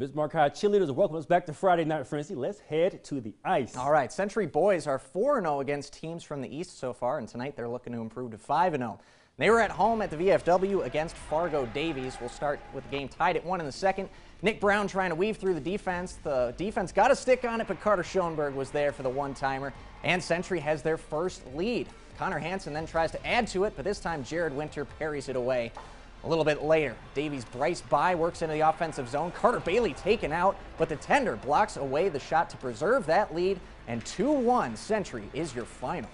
Bismarck High cheerleaders welcome us back to Friday Night Frenzy. Let's head to the ice. All right, Century boys are 4-0 against teams from the East so far, and tonight they're looking to improve to 5-0. They were at home at the VFW against Fargo Davies. We'll start with the game tied at one in the second. Nick Brown trying to weave through the defense. The defense got a stick on it, but Carter Schoenberg was there for the one-timer, and Century has their first lead. Connor Hansen then tries to add to it, but this time Jared Winter parries it away. A little bit later, Davies Bryce by works into the offensive zone. Carter Bailey taken out, but the tender blocks away the shot to preserve that lead, and 2-1 Century is your final.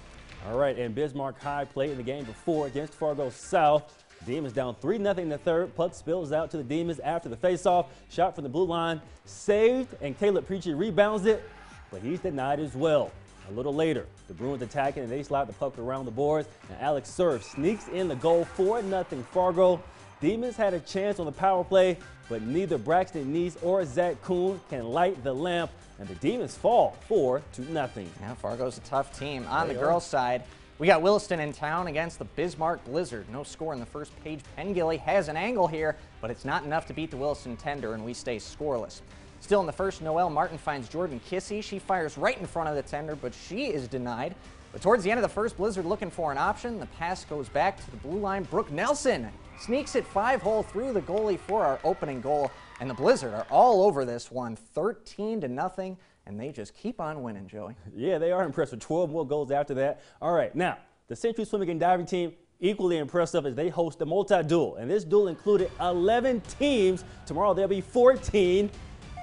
All right, and Bismarck High played in the game before against Fargo South. Demons down 3 0 in the third. Puck spills out to the Demons after the faceoff. Shot from the blue line, saved, and Caleb Preachy rebounds it, but he's denied as well. A little later, the Bruins attacking and they slide the puck around the boards. And Alex Surf sneaks in the goal 4 0 Fargo. Demons had a chance on the power play, but neither Braxton Neese or Zach Kuhn can light the lamp, and the Demons fall 4 to nothing. Yeah, Fargo's a tough team. On they the girls' side, we got Williston in town against the Bismarck Blizzard. No score in the first page. Pengilly has an angle here, but it's not enough to beat the Williston Tender, and we stay scoreless. Still in the first, Noelle Martin finds Jordan Kissy. She fires right in front of the tender, but she is denied. But towards the end of the first, Blizzard looking for an option. The pass goes back to the blue line. Brooke Nelson sneaks it five hole through the goalie for our opening goal. And the Blizzard are all over this one, 13 to nothing, and they just keep on winning, Joey. Yeah, they are impressive. 12 more goals after that. All right, now, the Century Swimming and Diving team equally impressive as they host a multi-duel. And this duel included 11 teams. Tomorrow there'll be 14.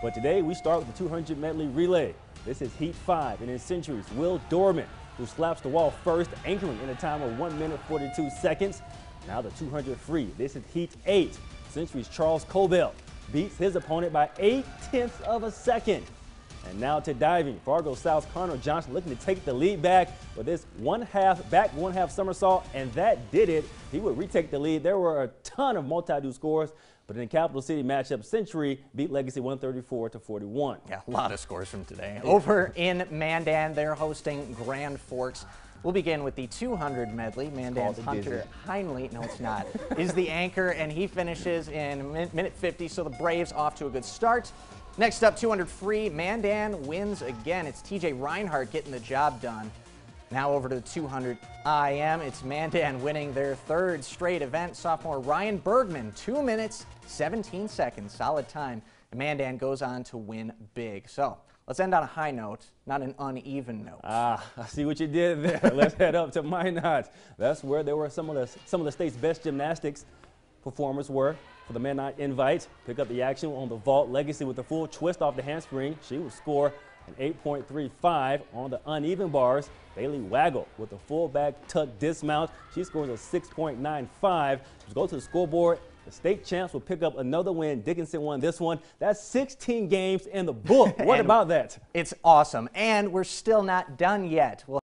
But today we start with the 200 medley relay. This is Heat 5, and in Century's, Will Dorman, who slaps the wall first, anchoring in a time of 1 minute 42 seconds. Now the 200 free. This is Heat 8. Century's Charles Cobell beats his opponent by 8 tenths of a second. And now to diving. Fargo South's Connor Johnson looking to take the lead back with this one half back one half somersault, and that did it. He would retake the lead. There were a ton of multi-duel scores. But in the Capital City matchup, Century beat Legacy 134 to 41. Yeah, a lot of scores from today. Over in Mandan, they're hosting Grand Forks. We'll begin with the 200 medley. Mandan's Hunter Heinley, no it's not, is the anchor, and he finishes in minute 50, so the Braves off to a good start. Next up, 200 free. Mandan wins again. It's TJ Reinhardt getting the job done. Now over to the 200 IM. It's Mandan winning their third straight event. Sophomore Ryan Bergman, 2 minutes, 17 seconds. Solid time. And Mandan goes on to win big. So let's end on a high note, not an uneven note. Ah, I see what you did there. let's head up to Minot. That's where there were some of the, some of the state's best gymnastics performers were for the Minot invite. Pick up the action on the vault legacy with a full twist off the handspring. She will score an 8.35 on the uneven bars. Bailey Waggle with a full back tuck dismount. She scores a 6.95. Let's go to the scoreboard. The state champs will pick up another win. Dickinson won this one. That's 16 games in the book. What about that? It's awesome. And we're still not done yet. We'll